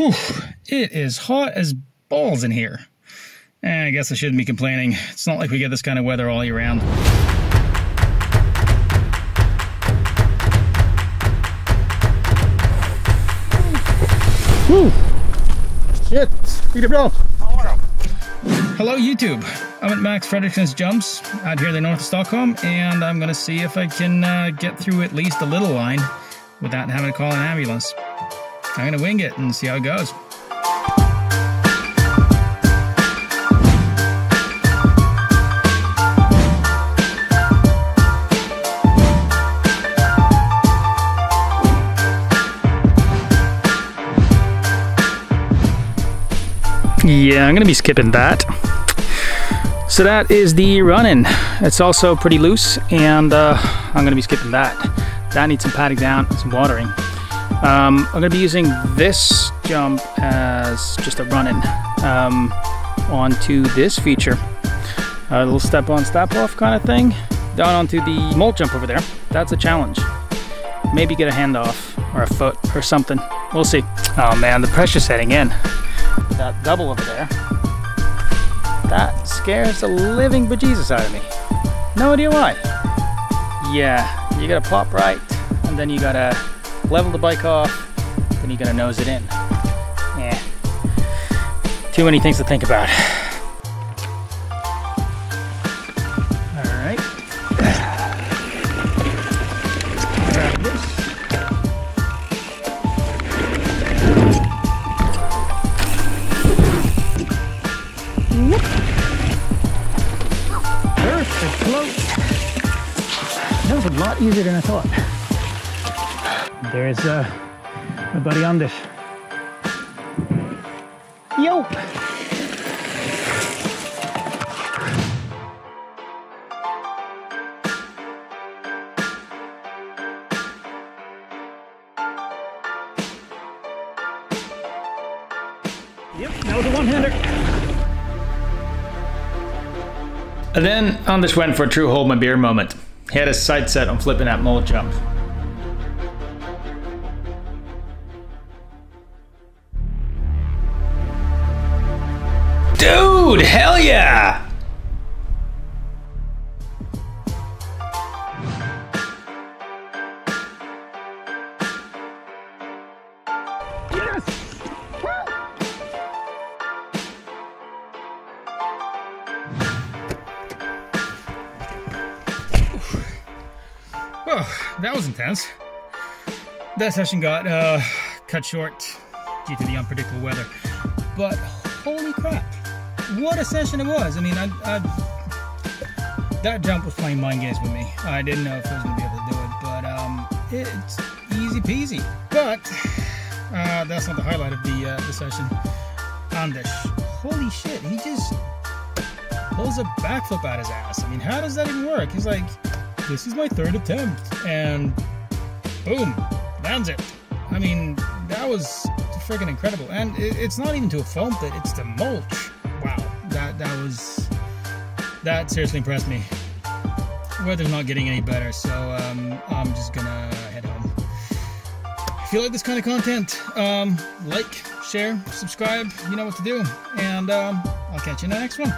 Whew, it is hot as balls in here. Eh, I guess I shouldn't be complaining. It's not like we get this kind of weather all year round. Whew. Shit, Peter Bro. Hello YouTube. I'm at Max Fredriksson's Jumps out here in the north of Stockholm, and I'm gonna see if I can uh, get through at least a little line without having to call an ambulance. I'm gonna wing it and see how it goes. Yeah, I'm gonna be skipping that. So that is the running. It's also pretty loose and uh, I'm gonna be skipping that. That needs some patting down, some watering. Um, I'm gonna be using this jump as just a running um, onto this feature. A little step on, step off kind of thing. Down onto the mulch jump over there. That's a challenge. Maybe get a hand off or a foot or something. We'll see. Oh man, the pressure's setting in that double over there. That scares the living bejesus out of me. No idea why. Yeah, you gotta pop right, and then you gotta level the bike off, then you're gonna nose it in. Yeah. Too many things to think about. Alright. Grab this. Perfect float. That was a lot easier than I thought. There's uh, my buddy Anders. Yo! Yep, that was a one-hander. And then Anders went for a true hold my beer moment. He had his sight set on flipping that mulch jump. Dude, hell yeah! Well, that was intense. That session got uh, cut short due to the unpredictable weather. But holy crap, what a session it was. I mean, I, I, that jump was playing mind games with me. I didn't know if I was going to be able to do it, but um, it's easy peasy. But uh, that's not the highlight of the, uh, the session. Anders, holy shit, he just pulls a backflip out his ass. I mean, how does that even work? He's like, this is my third attempt, and boom, lands it. I mean, that was freaking incredible. And it, it's not even to a foam pit; it's to mulch. That was that seriously impressed me. Weather's not getting any better, so um, I'm just gonna head home. If you like this kind of content, um, like, share, subscribe. You know what to do, and um, I'll catch you in the next one.